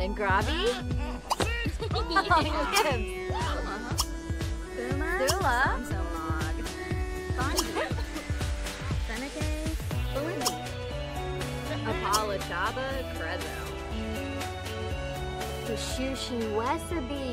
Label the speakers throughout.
Speaker 1: And Gravi. Gibbs.
Speaker 2: Buma.
Speaker 1: Sula.
Speaker 2: Samsamog. Bondu. Seneke. Bumi.
Speaker 1: Apala Chaba, Crezo.
Speaker 3: Kushushi Wesabi.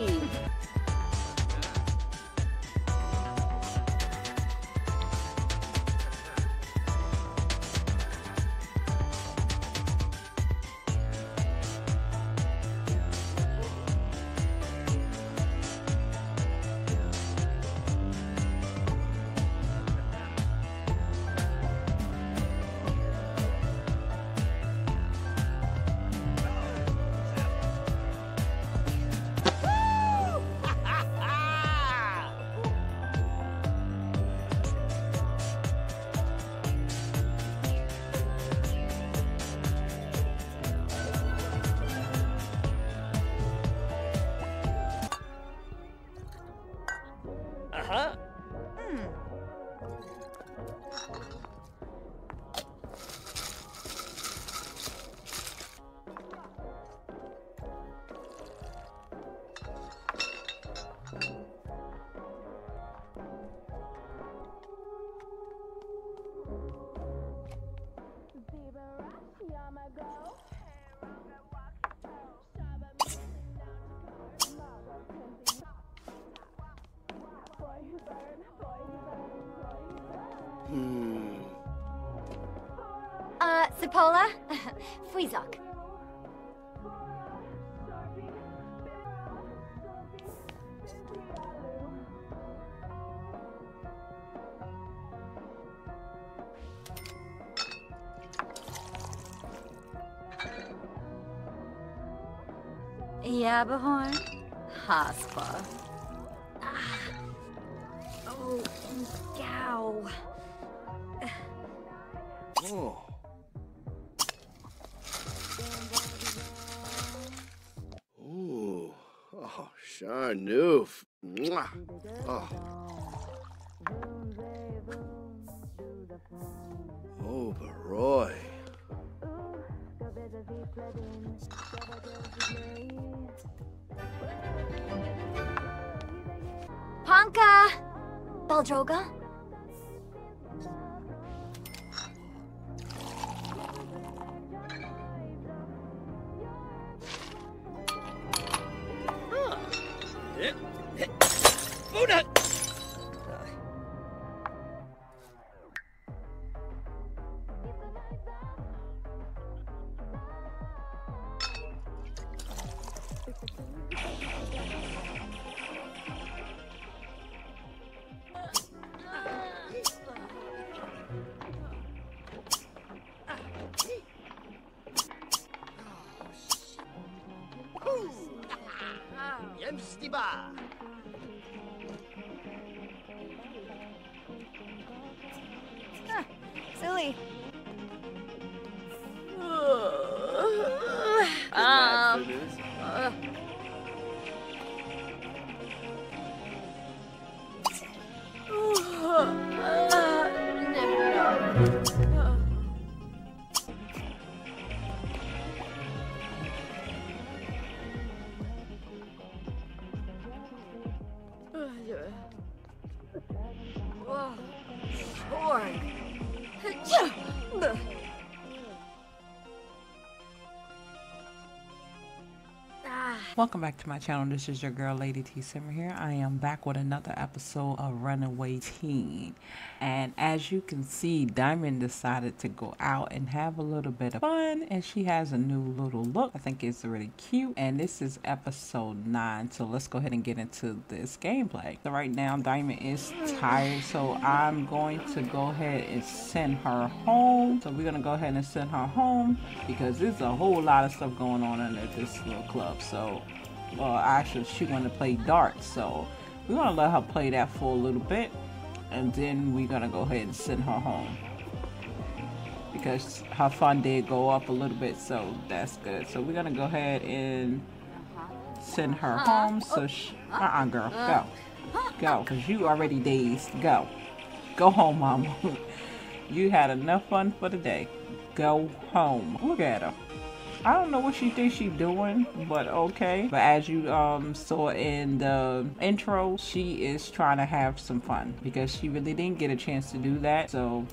Speaker 3: Sipola? Fuizok.
Speaker 1: Yabahorn. Haspa.
Speaker 4: Mwah. Oh. Oh, Baroy.
Speaker 3: Panka! Beldroga?
Speaker 1: 是吧。
Speaker 5: Welcome back to my channel. This is your girl, Lady T Simmer here. I am back with another episode of Runaway Teen. And as you can see, Diamond decided to go out and have a little bit of fun. And she has a new little look. I think it's really cute. And this is episode 9. So let's go ahead and get into this gameplay. So right now, Diamond is tired. So I'm going to go ahead and send her home. So we're going to go ahead and send her home because there's a whole lot of stuff going on in this little club. So Uh, well actually she want to play darts so we're gonna let her play that for a little bit and then we're gonna go ahead and send her home. Because her fun did go up a little bit so that's good. So we're gonna go ahead and send her uh-huh. home so oh. she uh-uh girl uh-huh. go. Go because you already dazed. Go. Go home mama. You had enough fun for the day. Go home. Look at her I don't know what she thinks she's doing, but okay. But as you um saw in the intro, she is trying to have some fun because she really didn't get a chance to do that. So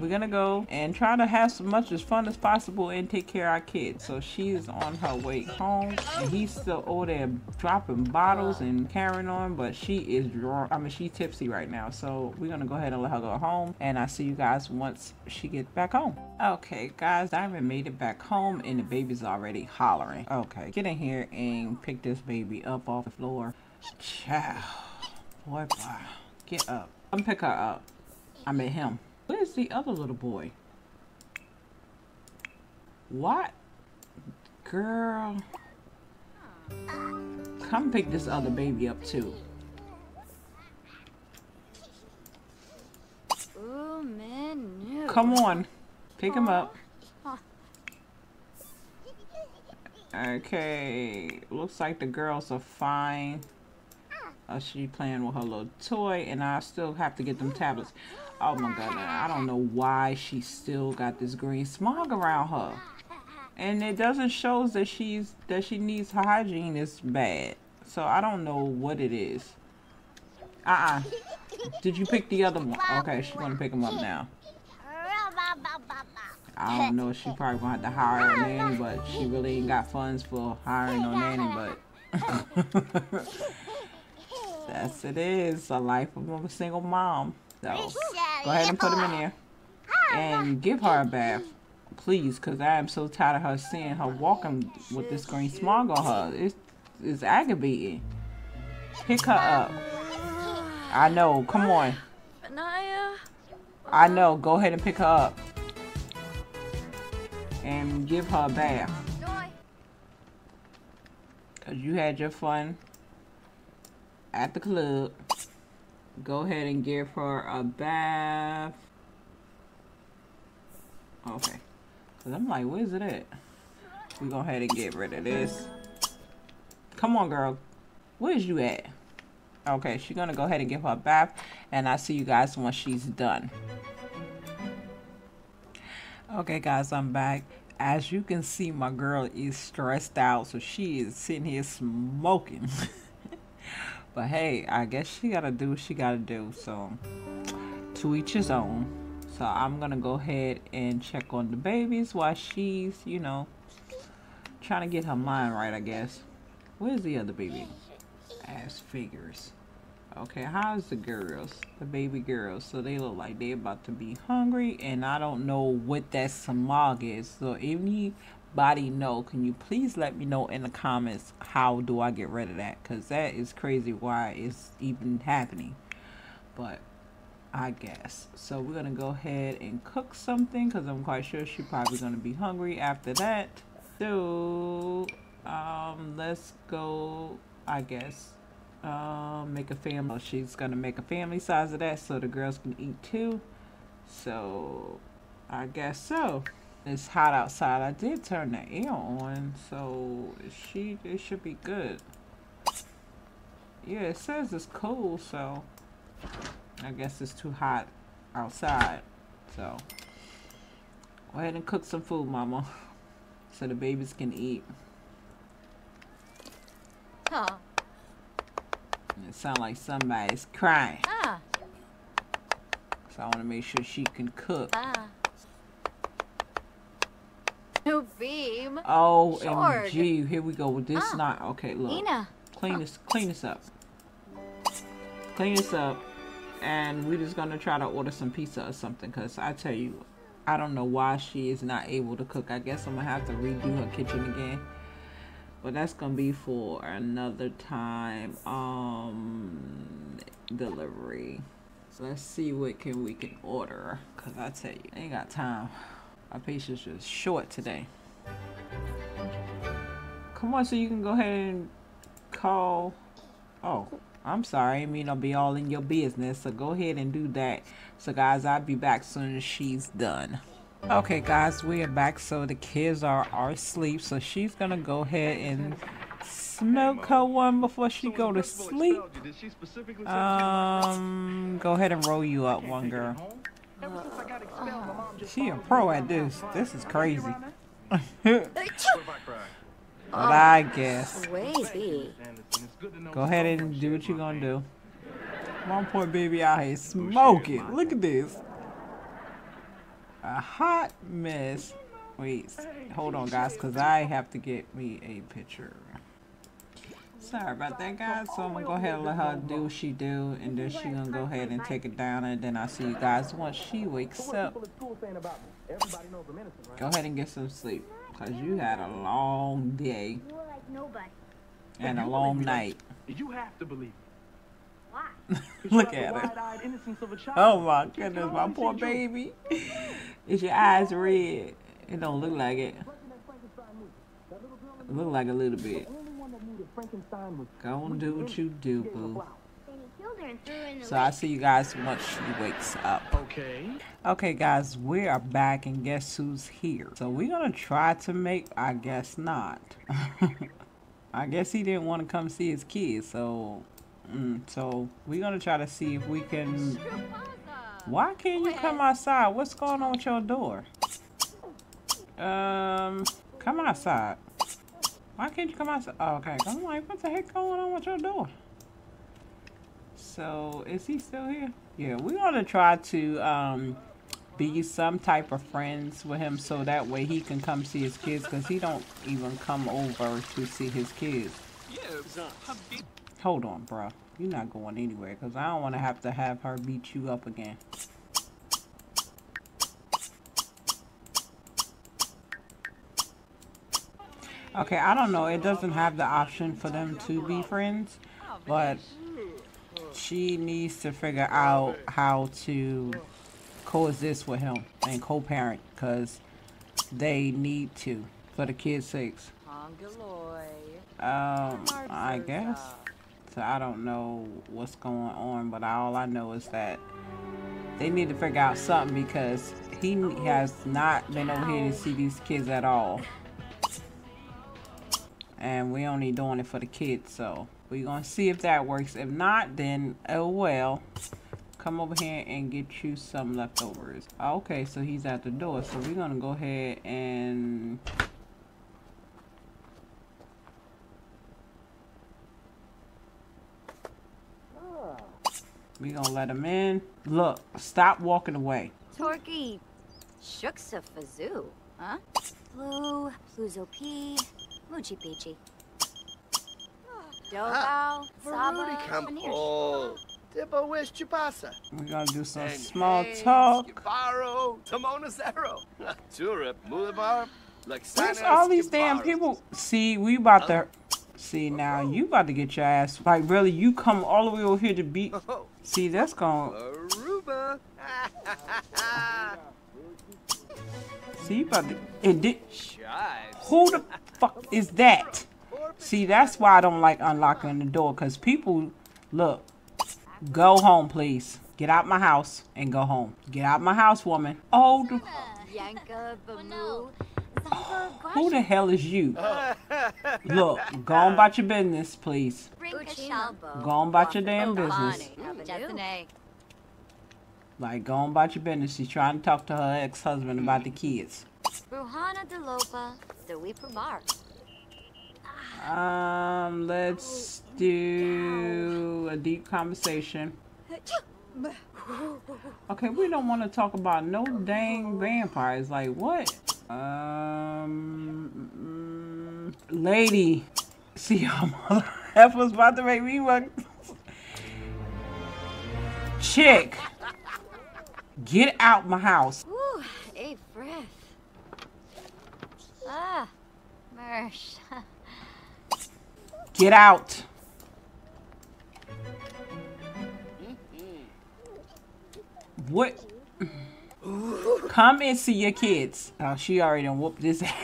Speaker 5: we're gonna go and try to have as much as fun as possible and take care of our kids. So she is on her way home and he's still over there dropping bottles and carrying on, but she is drunk. I mean, she's tipsy right now. So we're gonna go ahead and let her go home and I see you guys once she gets back home. Okay, guys, Diamond made it back home and the baby's already hollering. Okay, get in here and pick this baby up off the floor. Ciao. Boy, boy. Get up. Come pick her up. I met him. Where's the other little boy? What? Girl. Come pick this other baby up too. Come on. Pick him up. Okay. Looks like the girls are fine. Uh, she playing with her little toy and I still have to get them tablets. Oh my god, I don't know why she still got this green smog around her. And it doesn't show that she's that she needs her hygiene is bad. So I don't know what it is. Uh-uh. Did you pick the other one? Okay, she's gonna pick him up now. I don't know, she probably gonna have to hire a nanny, but she really ain't got funds for hiring no nanny, but that's it is, a life of a single mom. So go ahead and put him in there and give her a bath, please, because I am so tired of her seeing her walking with this green smog on her. It's, it's aggravating. Pick her up. I know. Come on. I know. Go ahead and pick her up. And give her a bath. Because you had your fun at the club. Go ahead and give her a bath. Okay. Because I'm like, where's it at? We go ahead and get rid of this. Come on, girl. Where's you at? Okay, she's to go ahead and give her a bath. And I'll see you guys once she's done. Okay, guys, I'm back. As you can see, my girl is stressed out. So she is sitting here smoking. but hey, I guess she got to do what she got to do. So to each his own. So I'm to go ahead and check on the babies while she's, you know, trying to get her mind right, I guess. Where's the other baby? Ass figures. Okay, how's the girls? The baby girls. So they look like they're about to be hungry. And I don't know what that smog is. So if anybody know, can you please let me know in the comments how do I get rid of that? Because that is crazy why it's even happening. But I guess. So we're going to go ahead and cook something. Because I'm quite sure she's probably going to be hungry after that. So um, let's go, I guess um, make a family. She's gonna make a family size of that so the girls can eat too. So I guess so. It's hot outside. I did turn the air on, so she it should be good. Yeah, it says it's cool, so I guess it's too hot outside. So go ahead and cook some food, mama, so the babies can eat.
Speaker 3: Huh.
Speaker 5: It sounds like somebody's crying.
Speaker 3: Ah.
Speaker 5: So I want to make sure she can cook.
Speaker 3: Ah.
Speaker 5: Oh,
Speaker 3: Sure.
Speaker 5: MG. Here we go with this
Speaker 3: Ah.
Speaker 5: knot. Okay, look.
Speaker 3: Ina.
Speaker 5: Clean this, clean this up. Clean this up. And we're just going to try to order some pizza or something. Because I tell you, I don't know why she is not able to cook. I guess I'm going to have to redo her kitchen again. But that's going to be for another time. Um, delivery. So let's see what can we can order. Because I tell you, I ain't got time. My patience is short today. Come on, so you can go ahead and call. Oh, I'm sorry. I mean, I'll be all in your business. So go ahead and do that. So, guys, I'll be back soon as she's done. Okay, guys, we are back. So the kids are, are asleep. So she's gonna go ahead and smoke her one before she go to sleep. Um, go ahead and roll you up, one girl. She a pro at this. This is crazy. But I guess. Go ahead and do what you're gonna do. One poor baby out here smoking. Look at this. A hot mess. Wait, hold on, guys, because I have to get me a picture. Sorry about that, guys. So I'm gonna go ahead and let her do what she do, and then she gonna go ahead and take it down, and then I'll see you guys once she wakes up. Go ahead and get some sleep, cause you had a long day
Speaker 2: You are like nobody.
Speaker 5: and a long night.
Speaker 6: You have to believe.
Speaker 2: Why?
Speaker 5: Look at her.
Speaker 6: Wide-eyed innocence of a child.
Speaker 5: Oh my goodness, my poor baby. Is your eyes red? It don't look like it. It look like a little bit. Go and do what you do, boo. So I
Speaker 2: lake.
Speaker 5: see you guys once she wakes up.
Speaker 6: Okay.
Speaker 5: Okay, guys, we are back, and guess who's here? So we're gonna try to make. I guess not. I guess he didn't want to come see his kids, so. Mm, so we're gonna try to see if we can. Why can't you come outside? What's going on with your door? Um, come outside. Why can't you come outside? Oh, okay, I'm like, what the heck going on with your door? So is he still here? Yeah, we're gonna try to um be some type of friends with him so that way he can come see his kids because he don't even come over to see his kids. Hold on, bro. You're not going anywhere because I don't want to have to have her beat you up again. Okay, I don't know. It doesn't have the option for them to be friends, but she needs to figure out how to coexist with him and co-parent because they need to for the kids' sakes. Um, I guess. So I don't know what's going on, but all I know is that they need to figure out something because he has not been over here to see these kids at all. And we only doing it for the kids, so we're gonna see if that works. If not, then oh well. Come over here and get you some leftovers. Okay, so he's at the door, so we're gonna go ahead and We're gonna let him in. Look, stop walking away.
Speaker 1: Torky. Shooks of Fazoo. Huh? Blue, Pluzo P, Moochie Peachy. Dobao,
Speaker 4: Veruti
Speaker 1: Saba,
Speaker 4: Campo. Tipo wish chupasa.
Speaker 5: We gonna do some
Speaker 4: And
Speaker 5: small
Speaker 4: hey,
Speaker 5: talk.
Speaker 4: Skiparo, Timona Zero. Turip, Mulibar, Lexana.
Speaker 5: Where's all these damn people? See, we about to. See now, you about to get your ass. Like really, you come all the way over here to beat.
Speaker 4: Oh,
Speaker 5: See, that's gonna.
Speaker 4: Aruba.
Speaker 5: See, you about to. And did,
Speaker 4: Chives.
Speaker 5: who the fuck is that? See, that's why I don't like unlocking the door, cause people, look, go home, please. Get out my house and go home. Get out my house, woman. Oh, the,
Speaker 1: Yanka, Bamu,
Speaker 2: no.
Speaker 1: Zaba,
Speaker 5: who the hell is you? Look, go on about your business, please. Go on about your damn business. Like, go on about your business. She's trying to talk to her ex-husband about the kids.
Speaker 1: Ruhana Delopa, Dewi Prabar.
Speaker 5: Um, let's do a deep conversation. Okay, we don't want to talk about no dang vampires. Like, what? Um, lady. See, your mother was about to make me look. Chick, get out my house.
Speaker 1: Ooh, a breath. Ah, Mersh.
Speaker 5: Get out. What? Come and see your kids. Oh, she already done whooped this ass.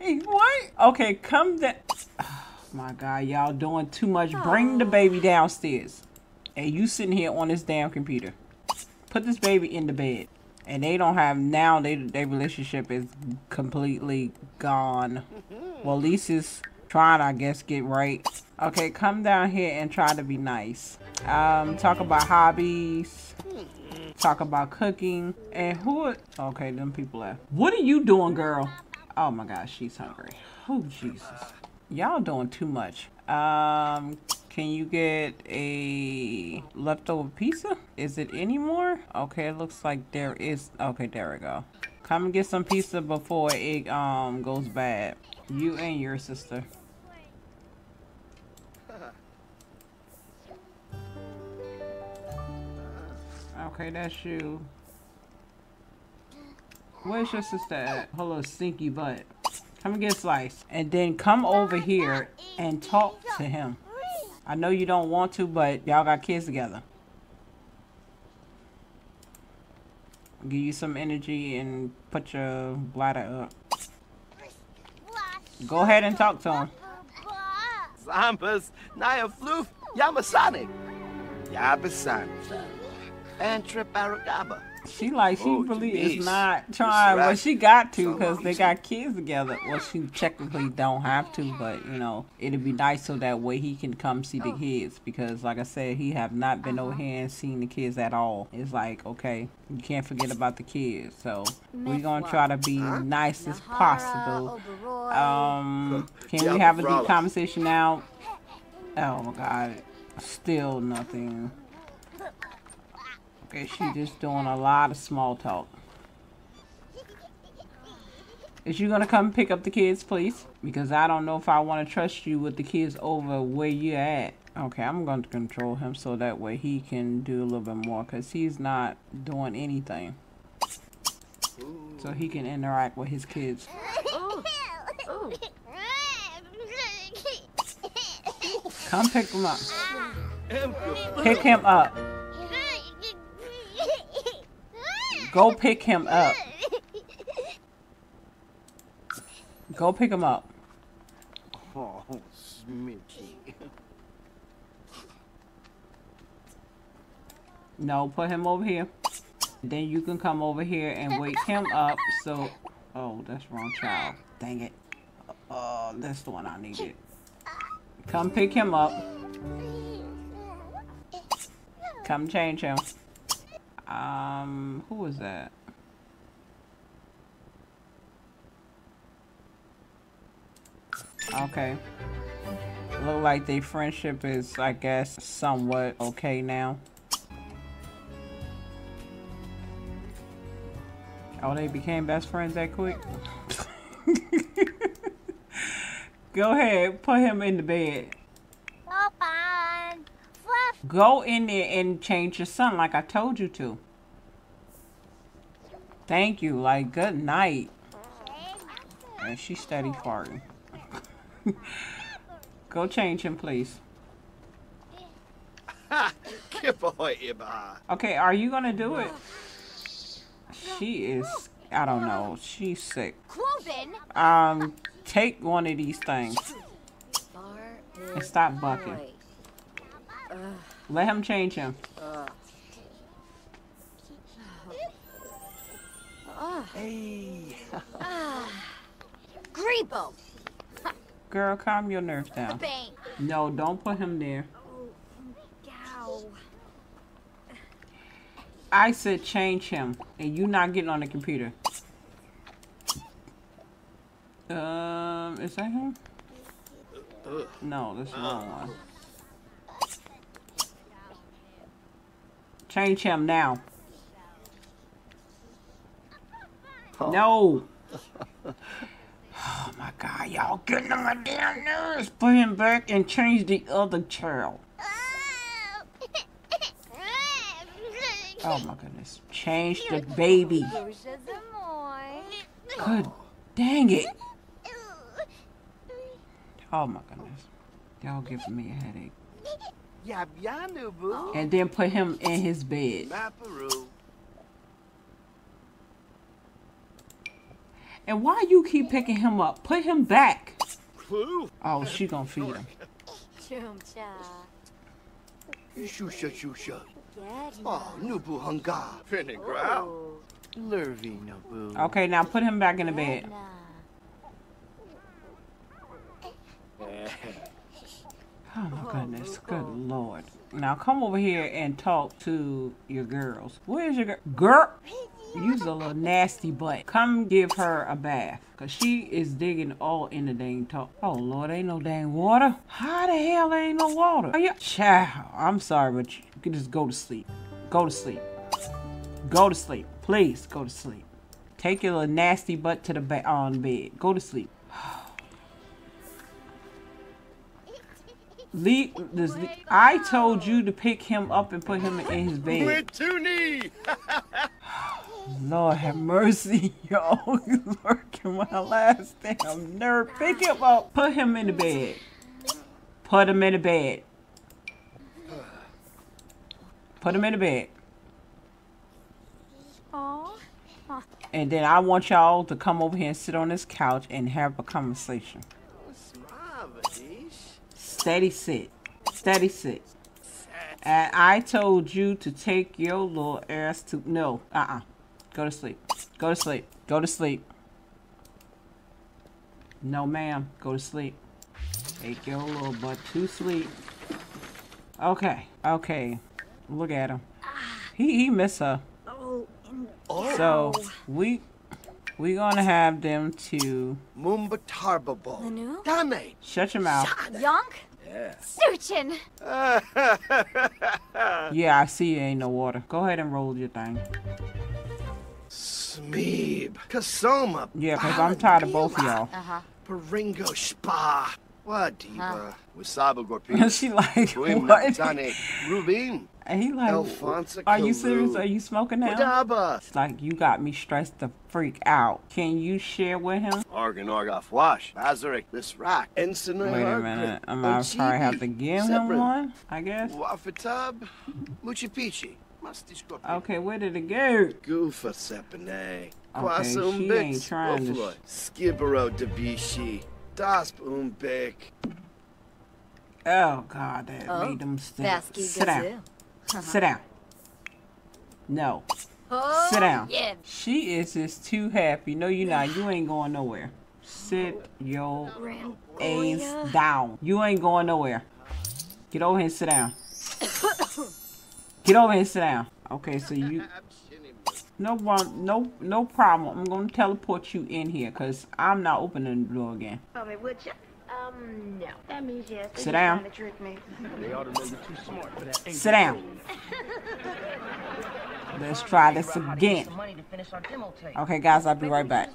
Speaker 5: Wait, what? Okay, come down. Oh, my God, y'all doing too much. Bring the baby downstairs. And you sitting here on this damn computer. Put this baby in the bed. And they don't have now. They their relationship is completely gone. Well, Lisa's trying, I guess, get right. Okay, come down here and try to be nice. Um, talk about hobbies. talk about cooking. And who? Okay, them people left. What are you doing, girl? Oh my gosh, she's hungry. Oh Jesus, y'all doing too much. Um, can you get a leftover pizza? Is it any more? Okay, it looks like there is. Okay, there we go. Come and get some pizza before it um goes bad. You and your sister. Okay, that's you. Where's your sister at? Little stinky butt. Come and get sliced. And then come over here and talk to him. I know you don't want to, but y'all got kids together. Give you some energy and put your bladder up. Go ahead and talk to him.
Speaker 4: Zambas, Naya Floof, Yamasonic. Yabasan. And Triparagaba.
Speaker 5: She like she
Speaker 4: Oh,
Speaker 5: really
Speaker 4: Denise.
Speaker 5: is not
Speaker 4: That's
Speaker 5: trying. Well, she got to because they got kids together. Well, she technically don't have to, but you know, it'd be nice so that way he can come see the kids. Because, like I said, he have not been over here and seen the kids at all. It's like, okay, you can't forget about the kids. So we're gonna try to be nice as possible.
Speaker 1: Oberoi.
Speaker 5: Um, can
Speaker 4: Yeah,
Speaker 5: we have a deep conversation now? Oh my god, still nothing. Okay, she just doing a lot of small talk. Is you gonna come pick up the kids, please? Because I don't know if I want to trust you with the kids over where you at. Okay, I'm going to control him so that way he can do a little bit more because he's not doing anything. So he can interact with his kids. Oh. Come pick him up. Oh. Pick him up. Go pick him up. Go pick him up.
Speaker 4: Oh, Smitchy.
Speaker 5: No, put him over here. Then you can come over here and wake him up. So, oh, that's wrong child. Dang it. Oh, that's the one I needed. Come pick him up. Come change him. Um, who was that? Okay. Look like their friendship is, I guess, somewhat okay now. Oh, they became best friends that quick? Go ahead, put him in the bed. Go in there and change your son like I told you to. Thank you. Like, good night. And she steady farting. Go change him, please.
Speaker 4: Kipoy Iba.
Speaker 5: Okay, are you gonna do it? She is, I don't know, she's sick. Um, take one of these things. And stop bucking. Let him change him.
Speaker 4: Hey.
Speaker 1: Grebo.
Speaker 5: Girl, calm your nerves down. No, don't put him there. I said change him, and you not getting on the computer. Um, is that him? No, that's the wrong one. Change him now. No. Oh my god, y'all getting on my damn nerves. Put him back and change the other child. Oh my goodness. Change the baby. Good dang it. Oh my goodness. Y'all giving me a headache.
Speaker 4: Yab Yanu Boo.
Speaker 5: And then put him in his bed. And why you keep picking him up? Put him back. Oh, she gonna feed him.
Speaker 1: Chumcha.
Speaker 4: Shusha Shusha.
Speaker 1: Get
Speaker 4: Oh, Nubu Hunga. Finning growl. Lurvy Nubu.
Speaker 5: Okay, now put him back in the bed. Oh my oh, goodness, good lord. Now come over here and talk to your girls. Where's your girl? Girl! Use a little nasty butt. Come give her a bath. Cause she is digging all in the dang top. Oh lord, ain't no dang water. How the hell ain't no water? Are you child? I'm sorry, but you can just go to sleep. Go to sleep. Go to sleep. Please go to sleep. Take your little nasty butt to the ba- on bed. Go to sleep. Oh, Lee, this, I told you to pick him up and put him in his bed.
Speaker 4: With two knee.
Speaker 5: Lord have mercy, y'all. He's working my last damn nerve. Pick him up. Put him in the bed. Put him in the bed. Put him in the bed. And then I want y'all to come over here and sit on this couch and have a conversation. Steady sit. Steady sit. And I told you to take your little ass to no. Uh-uh. Go to sleep. Go to sleep. Go to sleep. No, ma'am. Go to sleep. Take your little butt to sleep. Okay. Okay. Look at him. He he miss her.
Speaker 1: Oh,
Speaker 5: So we we gonna have them to
Speaker 4: Mumba Tarbabo.
Speaker 1: Lanu?
Speaker 4: Dame.
Speaker 5: shut your mouth.
Speaker 1: Yonk?
Speaker 4: Yeah.
Speaker 1: Suchin!
Speaker 5: Yeah, I see you ain't no water. Go ahead and roll your thing.
Speaker 4: Smeeb. Kasoma.
Speaker 5: Yeah, cause I'm tired of both of y'all.
Speaker 1: Uh-huh.
Speaker 4: Paringo Spa. What diva? Wasabu Gorpin.
Speaker 5: she like
Speaker 4: Ruim
Speaker 5: what?
Speaker 4: Tane. Rubin.
Speaker 5: And he like,
Speaker 4: Alfonso
Speaker 5: are you serious? Are you smoking now?
Speaker 4: Wadaba.
Speaker 5: It's like you got me stressed the freak out. Can you share with him?
Speaker 4: Organ Orgoff Wash. Bazarik. This rock. Ensign.
Speaker 5: Wait a minute. I'm gonna probably have to give him one. I guess.
Speaker 4: Wafatab. Muchipichi. Mastishko.
Speaker 5: Okay, where did it go?
Speaker 4: Goofa Sepane.
Speaker 5: Okay, she ain't trying to sh-
Speaker 4: Skibero Debishi. Dasp Umbek.
Speaker 5: Oh God, that
Speaker 1: Oh,
Speaker 5: made them still.
Speaker 1: Basky
Speaker 5: Sit down.
Speaker 1: Gazoo.
Speaker 5: Sit down. No.
Speaker 1: Oh,
Speaker 5: Sit down.
Speaker 1: Yeah.
Speaker 5: She is just too happy. No, you're not. You ain't going nowhere. Sit your ass oh, down. You ain't going nowhere. Get over here and sit down. Get over here and sit down. Okay, so you no one no no problem. I'm gonna teleport you in here because I'm not opening the door again.
Speaker 2: Tell me, would you? Um, no. That means yes.
Speaker 5: Sit down.
Speaker 2: To trick me.
Speaker 6: They ought to know you're too smart for that.
Speaker 5: Sit down. Let's try this again. Okay, guys, I'll be right back.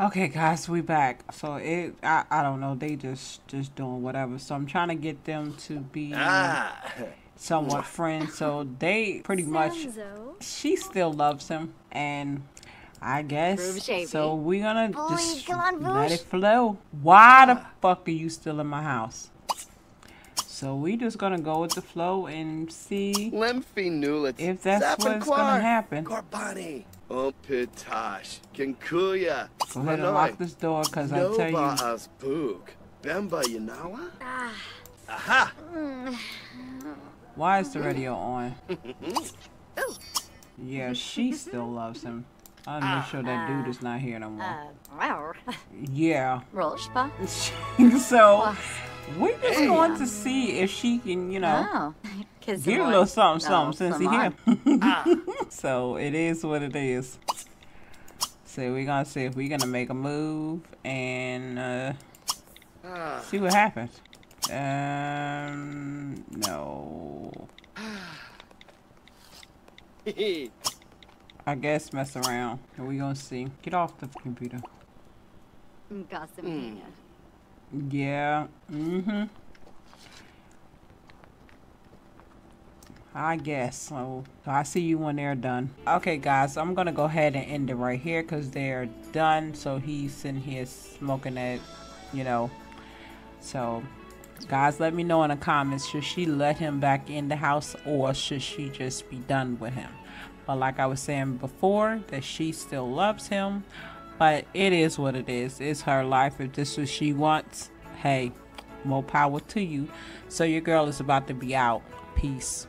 Speaker 5: Okay, guys, we back. So it, I, I don't know. They just, just doing whatever. So I'm trying to get them to be
Speaker 4: Ah.
Speaker 5: somewhat friends. So they pretty much, she still loves him, and I guess so. We're gonna
Speaker 1: Boy,
Speaker 5: just
Speaker 1: come on,
Speaker 5: let it flow. Why the fuck are you still in my house? So we just gonna go with the flow and see
Speaker 4: Lemfi
Speaker 5: if that's what's gonna happen. Go
Speaker 4: Corbani. Umpitash. Kinkuya.
Speaker 5: ahead and lock this door, cause I tell
Speaker 4: Nova
Speaker 5: you.
Speaker 4: Asbuk. Bemba Yanawa?
Speaker 1: Ah.
Speaker 4: Aha.
Speaker 5: Why is the radio on? Yeah, she still loves him. I'll make sure that dude is not here no more.
Speaker 1: Uh, wow.
Speaker 5: Yeah. So we're just going to see if she can, you know,
Speaker 1: Oh.
Speaker 5: Get a little something, something since
Speaker 1: he's
Speaker 5: here. so it is what it is. So we're gonna see if we're gonna make a move and uh,
Speaker 4: Ah.
Speaker 5: see what happens. Um, no. I guess mess around. And we gonna see. Get off the computer.
Speaker 1: Gossip.
Speaker 5: Yeah. Mm-hmm. I guess so. so. I see you when they're done. Okay, guys, I'm gonna go ahead and end it right here because they're done. So he's sitting here smoking that, you know. So, guys, let me know in the comments. Should she let him back in the house or should she just be done with him? But like I was saying before, that she still loves him. But it is what it is. It's her life. If this is what she wants, hey, more power to you. So your girl is about to be out. Peace.